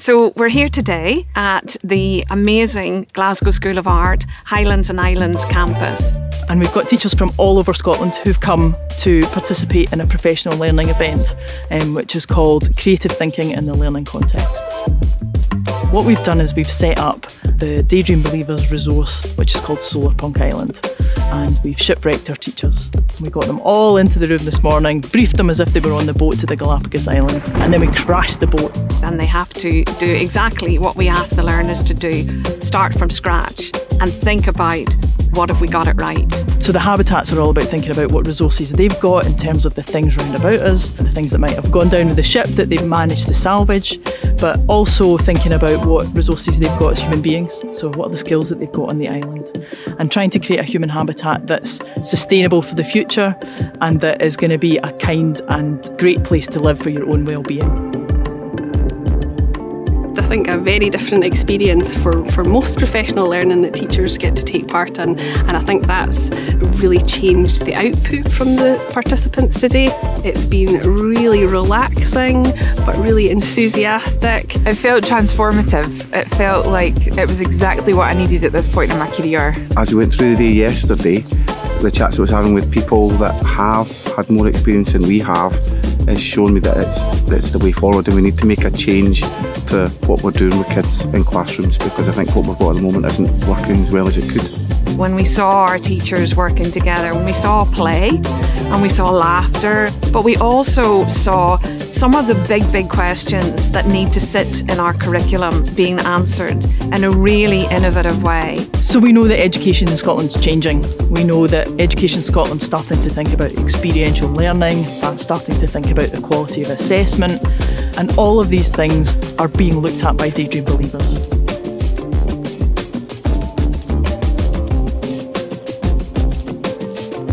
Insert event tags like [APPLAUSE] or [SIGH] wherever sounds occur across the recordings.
So, we're here today at the amazing Glasgow School of Art, Highlands and Islands campus. And we've got teachers from all over Scotland who've come to participate in a professional learning event, um, which is called Creative Thinking in the Learning Context. What we've done is we've set up the Daydream Believers resource, which is called Solarpunk Island and we've shipwrecked our teachers. We got them all into the room this morning, briefed them as if they were on the boat to the Galapagos Islands, and then we crashed the boat. And they have to do exactly what we ask the learners to do start from scratch and think about what have we got it right. So the habitats are all about thinking about what resources they've got in terms of the things round about us, the things that might have gone down with the ship that they've managed to salvage, but also thinking about what resources they've got as human beings. So what are the skills that they've got on the island, and trying to create a human habitat that's sustainable for the future and that is going to be a kind and great place to live for your own well-being. I think a very different experience for, for most professional learning that teachers get to take part in and I think that's really changed the output from the participants today. It's been really relaxing but really enthusiastic. It felt transformative. It felt like it was exactly what I needed at this point in my career. As we went through the day yesterday, the chats I was having with people that have had more experience than we have has shown me that it's, that it's the way forward and we need to make a change to what we're doing with kids in classrooms because I think what we've got at the moment isn't working as well as it could. When we saw our teachers working together, when we saw play and we saw laughter, but we also saw some of the big, big questions that need to sit in our curriculum being answered in a really innovative way. So we know that education in Scotland's changing. We know that Education Scotland's starting to think about experiential learning, and starting to think about the quality of assessment, and all of these things are being looked at by Daydream Believers.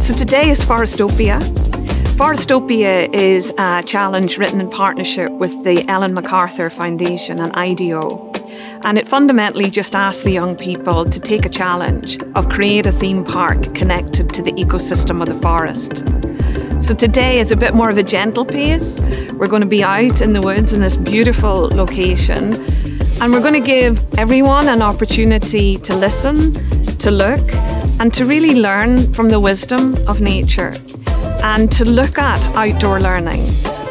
So today is Forestopia. Forestopia is a challenge written in partnership with the Ellen MacArthur Foundation and IDEO. And it fundamentally just asks the young people to take a challenge of create a theme park connected to the ecosystem of the forest. So today is a bit more of a gentle pace. We're going to be out in the woods in this beautiful location and we're going to give everyone an opportunity to listen, to look, and to really learn from the wisdom of nature and to look at outdoor learning,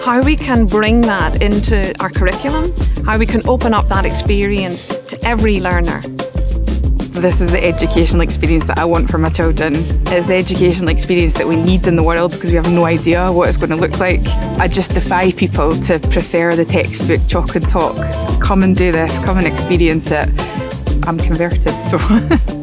how we can bring that into our curriculum, how we can open up that experience to every learner. This is the educational experience that I want for my children. It's the educational experience that we need in the world because we have no idea what it's going to look like. I just defy people to prefer the textbook chalk and talk. Come and do this, come and experience it. I'm converted, so. [LAUGHS]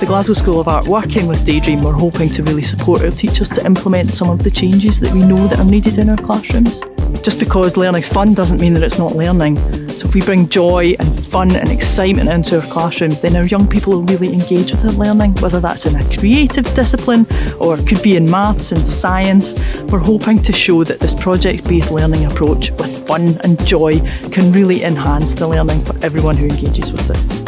the Glasgow School of Art working with Daydream, we're hoping to really support our teachers to implement some of the changes that we know that are needed in our classrooms. Just because learning's fun doesn't mean that it's not learning. So if we bring joy and fun and excitement into our classrooms, then our young people will really engage with their learning, whether that's in a creative discipline or it could be in maths and science. We're hoping to show that this project-based learning approach with fun and joy can really enhance the learning for everyone who engages with it.